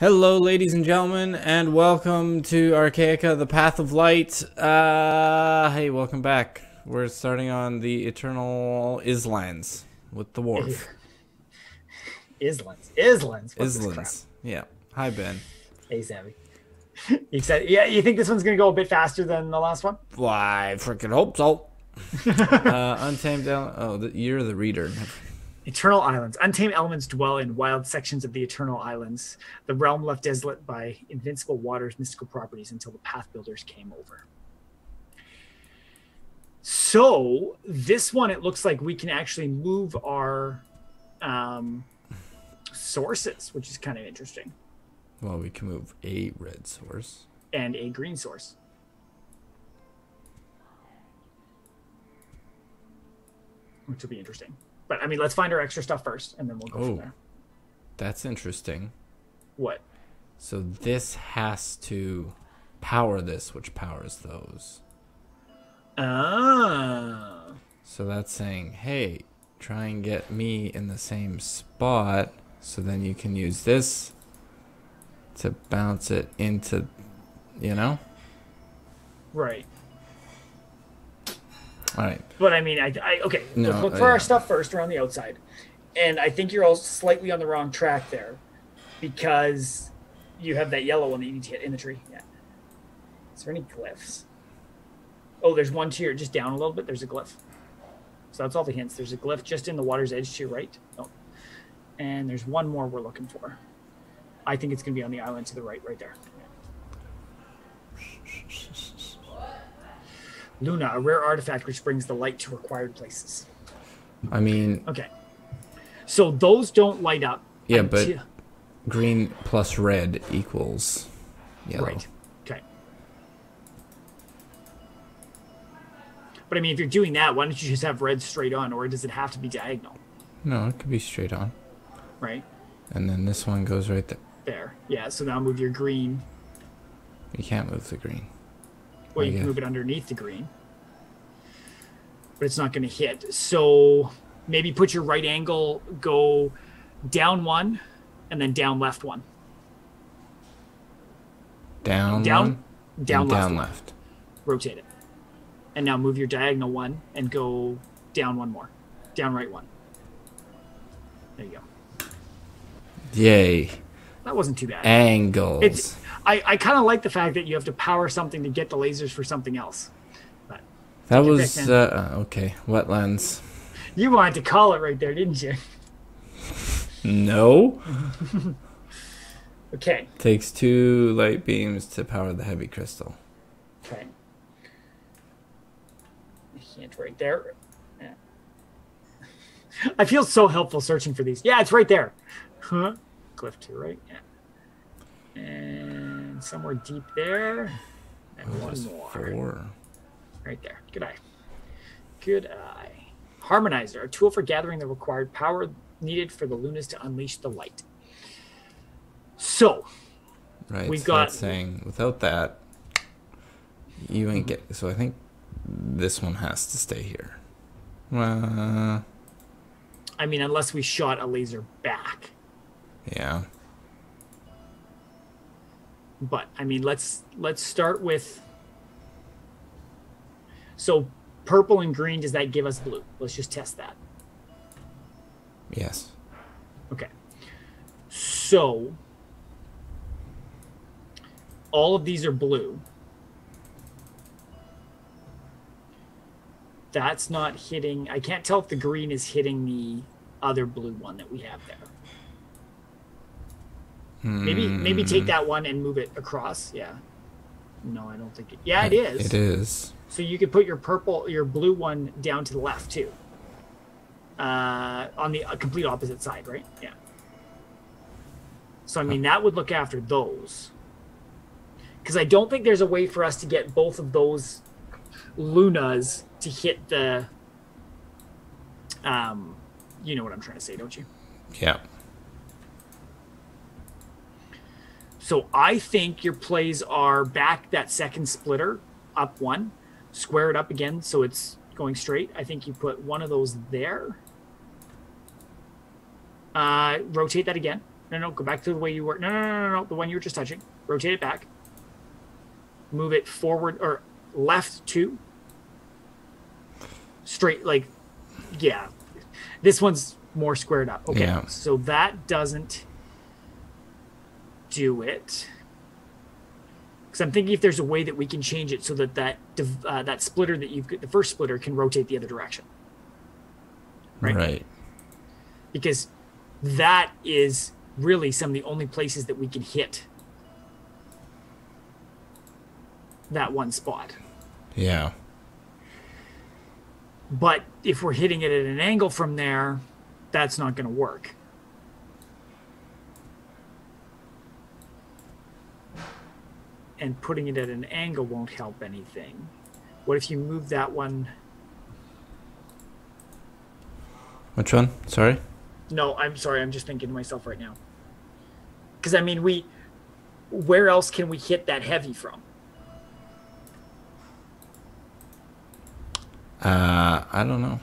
Hello, ladies and gentlemen, and welcome to Archaica, the Path of Light. Uh, hey, welcome back. We're starting on the Eternal Islands with the Wharf. Islands. Islands. What's? Islands. Yeah. Hi, Ben. Hey, Sammy. you excited? Yeah, you think this one's gonna go a bit faster than the last one? Why, freaking hope so. uh, Untamed. Oh, the, you're the reader. Eternal Islands. Untamed elements dwell in wild sections of the Eternal Islands, the realm left desolate by invincible waters, mystical properties until the Path Builders came over. So this one, it looks like we can actually move our um, sources, which is kind of interesting, Well, we can move a red source. and a green source. Which will be interesting. But I mean, let's find our extra stuff first, and then we'll go Oh. from there. That's interesting. What? So this has to power this, which powers those. Ah. So that's saying, hey, try and get me in the same spot so then you can use this to bounce it into, you know? Right. All right. But I mean, I, I okay. No, look uh, for yeah. our stuff first around the outside, and I think you're all slightly on the wrong track there, because you have that yellow one that you need to hit in the tree. Yeah. Is there any glyphs? Oh, there's one to your just down a little bit. There's a glyph. So that's all the hints. There's a glyph just in the water's edge to your right. Oh. And there's one more we're looking for. I think it's gonna be on the island to the right, right there. Luna, a rare artifact which brings the light to required places. I mean, Okay. So those don't light up. yeah, but green plus red equals yellow. right. Okay. But I mean, if you're doing that, why don't you just have red straight on, or does it have to be diagonal? No, it could be straight on. Right And then this one goes right there. there. Yeah. So now move your green. You can't move the green. Well, oh, you Yeah. can move it underneath the green, but it's not going to hit. So maybe put your right angle, go down one, and then down left one. Down, Down, one, down left. down one. left. rotate it. And now move your diagonal one and go down one more. Down right one. There you go. Yay. That wasn't too bad. Angles. It's I, I kind of like the fact that you have to power something to get the lasers for something else. But that was, pick, uh, uh, okay. Wetlands. you wanted to call it right there, didn't you? No. Okay. Takes two light beams to power the heavy crystal. Okay. Hint right there. Yeah. I feel so helpful searching for these. Yeah, it's right there. Huh? Glyph two, right? Yeah. And somewhere deep there. And Oh, one more. four. Right there. Good eye. Good eye. Harmonizer, a tool for gathering the required power needed for the Lunas to unleash the light. So, Right. We so got- saying without that, you ain't get. So I think this one has to stay here. Uh, I mean, unless we shot a laser back. yeah. But i mean let's let's start with so purple and green does that give us blue? Let's just test that. Yes. okay. So all of these are blue. That's not hitting i can't tell if the green is hitting the other blue one that we have there maybe maybe take that one and move it across yeah no i don't think it yeah it is It is. So you could put your purple, your blue one down to the left too. Uh, on the uh, complete opposite side, right? Yeah. So I mean, that would look after those. Because I don't think there's a way for us to get both of those lunas to hit the. Um, you know what I'm trying to say, don't you? Yeah. So I think your plays are back that second splitter up one, square it up again so it's going straight. I think you put one of those there. Uh, rotate that again. No, no, go back to the way you were. No, no, no, no, no. The one you were just touching. Rotate it back. Move it forward or left two. Straight, like, yeah. This one's more squared up. Okay. Yeah. So that doesn't do it. Because I'm thinking if there's a way that we can change it so that that uh, that splitter that you've got, the first splitter can rotate the other direction. Right. Right. Because that is really some of the only places that we can hit that one spot. Yeah. But if we're hitting it at an angle from there, that's not going to work. And putting it at an angle won't help anything. What if you move that one? Which one? Sorry. No, I'm sorry. I'm just thinking to myself right now. Because I mean, we. Where else can we hit that heavy from? Uh, I don't know.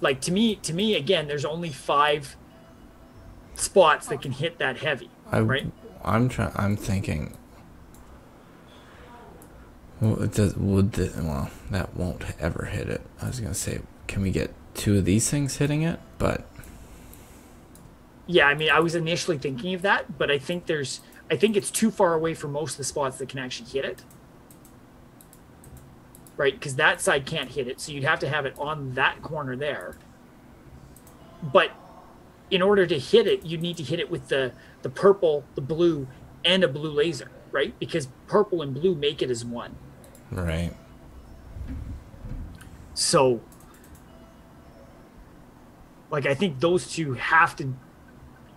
Like to me, to me again, there's only five spots that can hit that heavy. I, Right. I'm trying. I'm thinking. Well, it does, would the, well that won't ever hit it. I was gonna say, can we get two of these things hitting it? But Yeah, I mean, I was initially thinking of that, but I think there's, I think it's too far away for most of the spots that can actually hit it. Right, because that side can't hit it, so you'd have to have it on that corner there. But in order to hit it, you need to hit it with the the purple, the blue, and a blue laser, right? Because purple and blue make it as one. Right. So, like, I think those two have to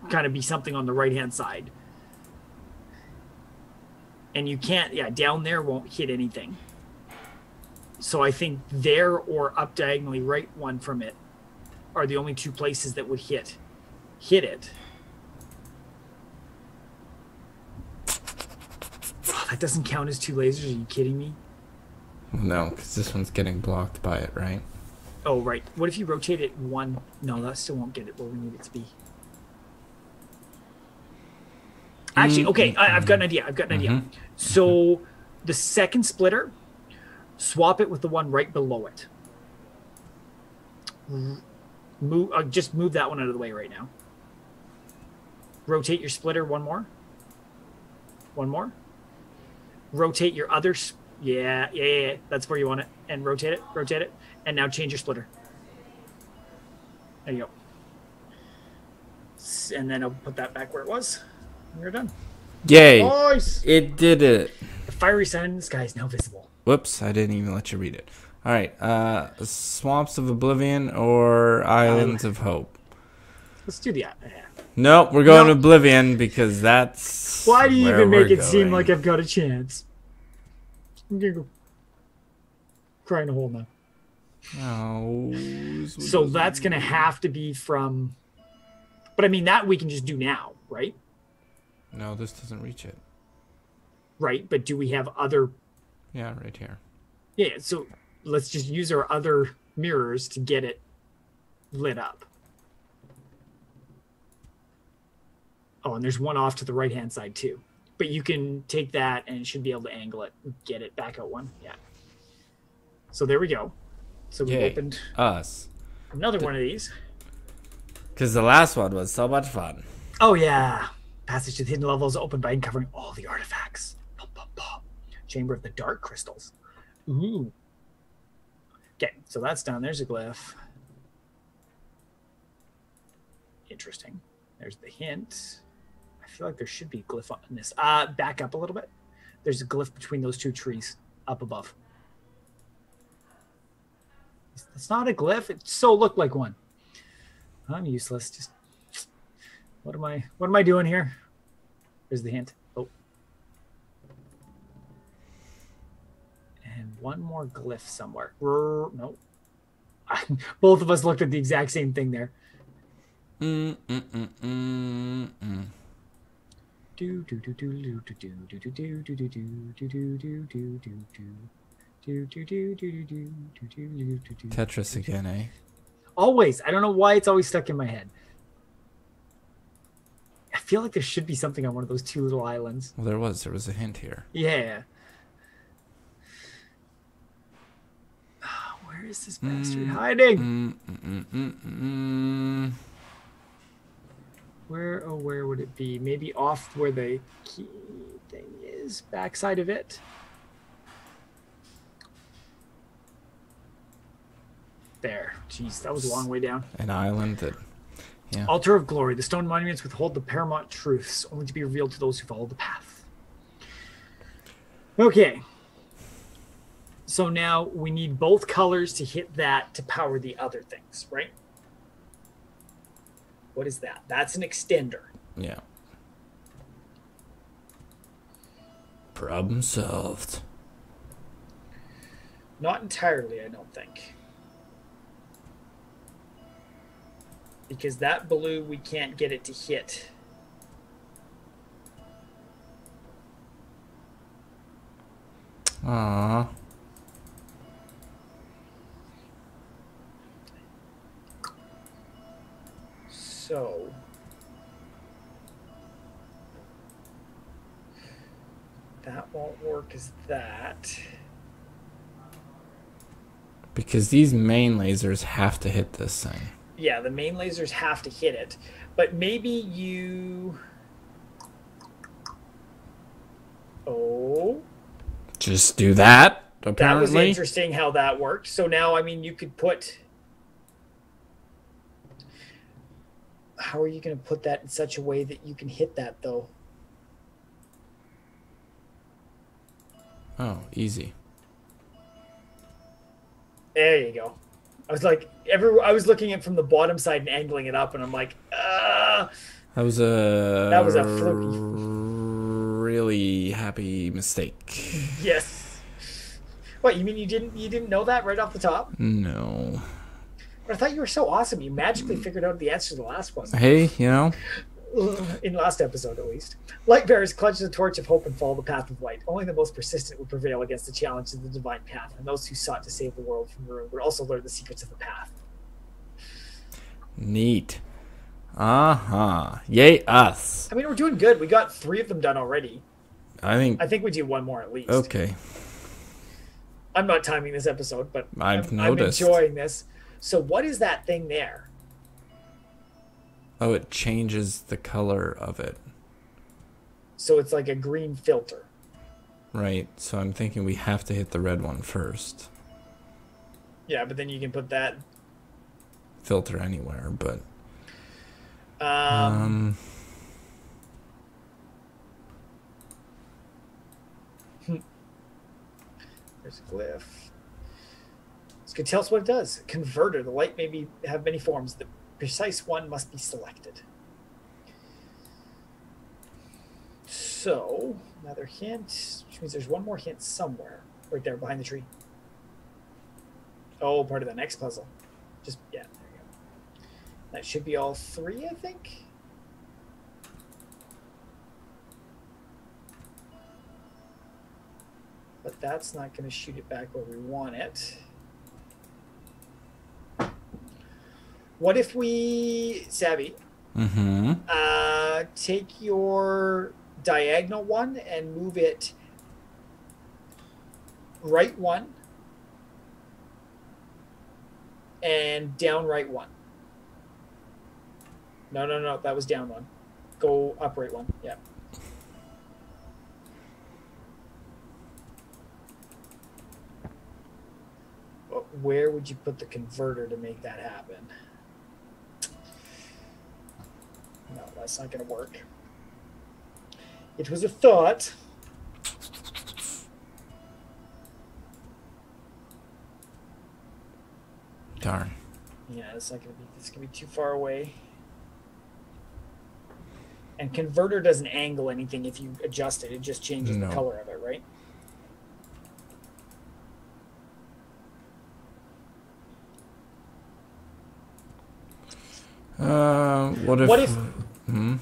kind of be something on the right hand side. And you can't, yeah, down there won't hit anything. So I think there or up diagonally right one from it are the only two places that would hit hit it. Oh, that doesn't count as two lasers. Are you kidding me? No, because this one's getting blocked by it, right? Oh, right. What if you rotate it one? No, that still won't get it where we need it to be. Actually, okay, I, I've got an idea. I've got an idea. So, the second splitter, swap it with the one right below it. Move, uh, just move that one out of the way right now. Rotate your splitter one more. One more. Rotate your other. s- Yeah, yeah, yeah. That's where you want it. And rotate it, rotate it, and now change your splitter. There you go. And then I'll put that back where it was. And You're done. Yay! Nice. It did it. The fiery sign in the sky is now visible. Whoops! I didn't even let you read it. All right. Uh, Swamps of Oblivion or Islands of Hope. Let's do the. Uh, Nope, we're going No. to Oblivion because that's. why do you even make it seem like I've got a chance? I'm gonna go cry a hole now. Oh, So that's gonna have to be from. But I mean that we can just do now, right? No, this doesn't reach it. Right. But do we have other? Yeah, right here. Yeah. So let's just use our other mirrors to get it lit up. Oh, and there's one off to the right hand side too. But you can take that and should be able to angle it, and get it back out one. Yeah. So there we go. So we Yay. opened Us. another one of these. Because the last one was so much fun. Oh yeah. Passage to the hidden levels opened by uncovering all the artifacts. Pum, pum, pum. Chamber of the dark crystals. Ooh. Okay, so that's done. There's a glyph. Interesting. There's the hint. Feel like there should be a glyph on this. Uh back up a little bit. There's a glyph between those two trees up above. It's not a glyph. It so looked like one. I'm useless. Just what am I? What am I doing here? There's the hint. Oh. And one more glyph somewhere. Rrr, Nope. Both of us looked at the exact same thing there. Mm, mm, mm, mm, mm. Do do do do do do do do do do do do do do do do do do. Tetris again, eh? Always. I don't know why it's always stuck in my head. I feel like there should be something on one of those two little islands. Well, there was. There was a hint here. Yeah. Ah, Where is this bastard hiding? Mm, mm, mm, mm, mm. Where oh where would it be? Maybe off where the key thing is, backside of it. There. Jeez, that was a long way down. An island that. Yeah. Altar of Glory. The stone monuments withhold the paramount truths, only to be revealed to those who follow the path. Okay. So now we need both colors to hit that to power the other things, right? What is that? That's an extender. Yeah. Problem solved. Not entirely, I don't think. Because that blue, we can't get it to hit. Aww. So. That won't work as that. Because these main lasers have to hit this thing. Yeah, the main lasers have to hit it. But maybe you. Oh. Just do that. apparently. That was interesting how that worked. So now, I mean, you could put. How are you going to put that in such a way that you can hit that, though? Oh, easy. There you go. I was like, every I was looking at it from the bottom side and angling it up, and I'm like, ah. That was a. That was a fluky. Really happy mistake. Yes. What you mean you didn't you didn't know that right off the top? No. But I thought you were so awesome. You magically figured out the answer to the last one. Hey, you know, In last episode, at least. Light bearers clutch the torch of hope and follow the path of light. Only the most persistent would prevail against the challenge of the divine path, and those who sought to save the world from ruin would also learn the secrets of the path. neat. Uh huh. Yay, us. I mean, we're doing good. We got three of them done already. I think. I think we do one more at least. Okay. I'm not timing this episode, but I've I'm, noticed. I'm enjoying this. So, what is that thing there? Oh, it changes the color of it. So it's like a green filter. Right. So I'm thinking we have to hit the red one first. Yeah, but then you can put that. Filter anywhere, but. Um, Um. there's a glyph. This could tell us what it does. Converter. The light may be, have many forms. The precise one must be selected. So, another hint, which means there's one more hint somewhere. Right there behind the tree. Oh, part of the next puzzle. Just, yeah, there you go. That should be all three, I think. But that's not going to shoot it back where we want it. What if we, Savvy, Mm-hmm. uh, take your diagonal one and move it right one and down right one. No, no, no, that was down one. Go up right one. Yeah. Where would you put the converter to make that happen? No, that's not going to work. It was a thought. Darn. Yeah, it's not going to be. It's going to be too far away. And converter doesn't angle anything if you adjust it. It just changes No. the color of it, right? Uh, what if? What if- Hmm?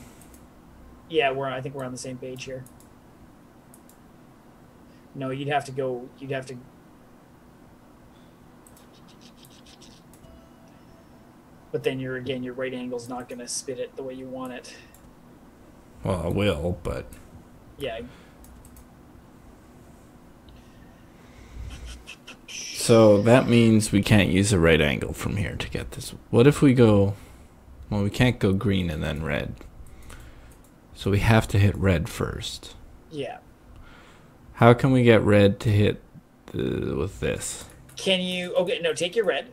Yeah, we're. I think we're on the same page here. No, you'd have to go. You'd have to. But then you're again, your right angle's not going to spit it the way you want it. Well, I will, but Yeah. so that means we can't use a right angle from here to get this. What if we go? Well, we can't go green and then red. So we have to hit red first. Yeah. How can we get red to hit the, with this? Can you? Okay, no. Take your red.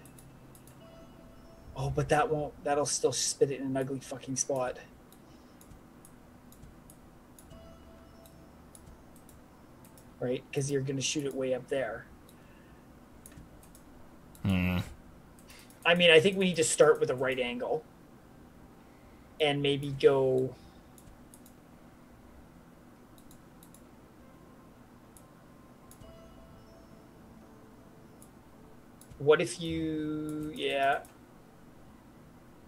Oh, but that won't. That'll still spit it in an ugly fucking spot. Right, because you're gonna shoot it way up there. Hmm. I mean, I think we need to start with a right angle, and maybe go. What if you? Yeah.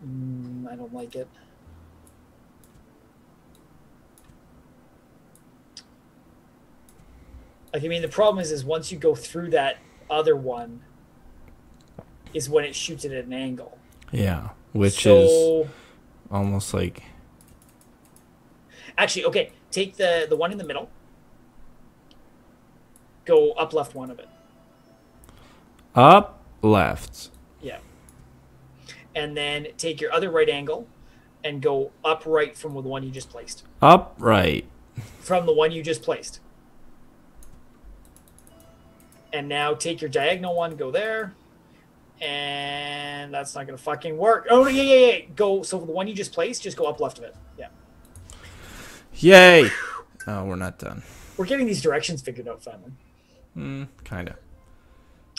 Mm, I don't like it. Like, I mean, the problem is, is once you go through that other one, is when it shoots it at an angle. Yeah, which is so, almost like actually okay. Take the the one in the middle. Go up left one of it. up left. Yeah. And then take your other right angle, and go up right from the one you just placed. Up right. From the one you just placed. And now take your diagonal one, go there. And that's not gonna fucking work. Oh yeah, yeah, yeah. Go so the one you just placed, just go up left of it. Yeah. Yay! Oh, we're not done. We're getting these directions figured out finally. Hmm, kinda.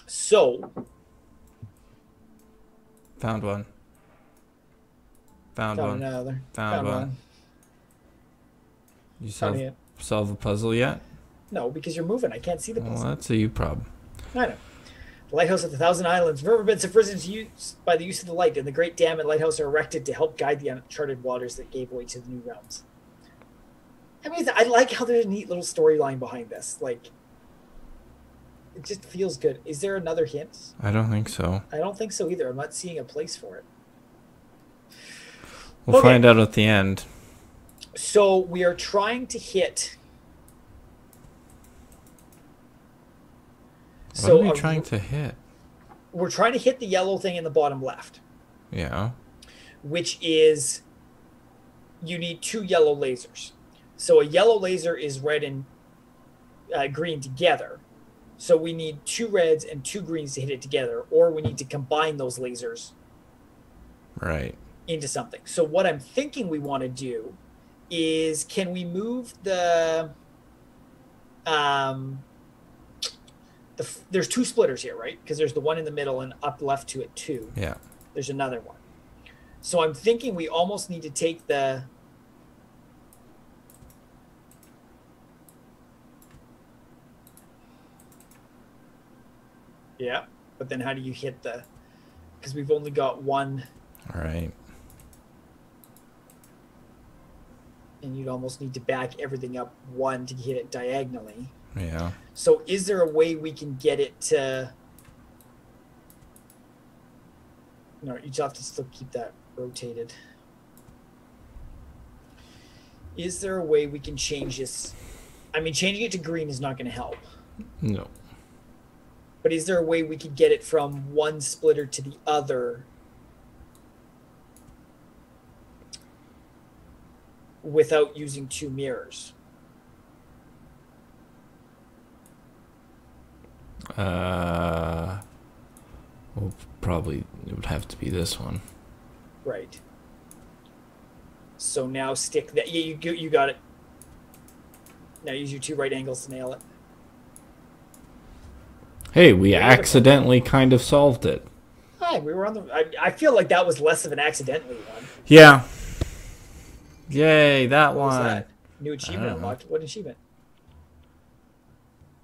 So Found one. Found, found one. another. Found one. You solve, Found solve a puzzle yet? No, because you're moving. I can't see the Well, that's a you problem. I know. The lighthouse at the Thousand Islands. Riverbeds have risen to use by the use of the light, and the great dam and lighthouse are erected to help guide the uncharted waters that gave way to the new realms. I mean, I like how there's a neat little storyline behind this. Like, it just feels good. Is there another hint? I don't think so. I don't think so either. I'm not seeing a place for it. We'll Okay. find out at the end. So we are trying to hit. What are we trying to hit? we're trying to hit the yellow thing in the bottom left. Yeah. which is you need two yellow lasers. So a yellow laser is red and uh, green together. So we need two reds and two greens to hit it together, or we need to combine those lasers Right. into something. So what I'm thinking we want to do is can we move the um the there's two splitters here, right? Because there's the one in the middle and up left to it too. Yeah. There's another one. So I'm thinking we almost need to take the Yeah, but then how do you hit the because we've only got one All right. and you'd almost need to back everything up one to hit it diagonally. Yeah. So is there a way we can get it to No, you just have to still keep that rotated. Is there a way we can change this? I mean, changing it to green is not going to help. No. But is there a way we could get it from one splitter to the other without using two mirrors? Uh. Well, probably it would have to be this one. Right. So now stick that. Yeah, you you got it. Now use your two right angles to nail it. Hey, we Yeah. accidentally kind of solved it. Hi, we were on the. I, I feel like that was less of an accidentally one. Yeah. Yay, that What was one. that? New achievement unlocked. What achievement?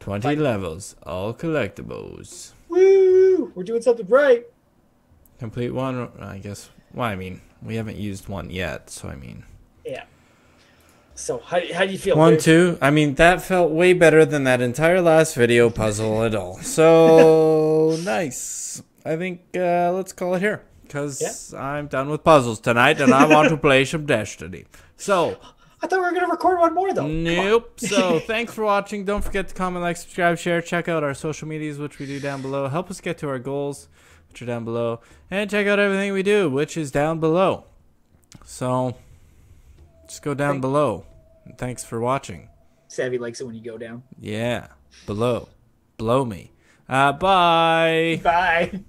20 Fine. levels, all collectibles. Woo! We're doing something right. Complete one, I guess. Well, I mean, we haven't used one yet, so I mean. Yeah. So how, how do you feel? One, There's- two. I mean, that felt way better than that entire last video puzzle at all. So nice. I think uh, let's call it here because I'm done with puzzles tonight and I want to play some Destiny. So, I thought we were gonna record one more though. Nope. So thanks for watching. Don't forget to comment, like, subscribe, share. Check out our social medias, which we do down below. Help us get to our goals, which are down below. And check out everything we do, which is down below. So just go down Thank- below. And thanks for watching. Savvy likes it when you go down. Yeah. Below. Blow me. Uh, bye. Bye.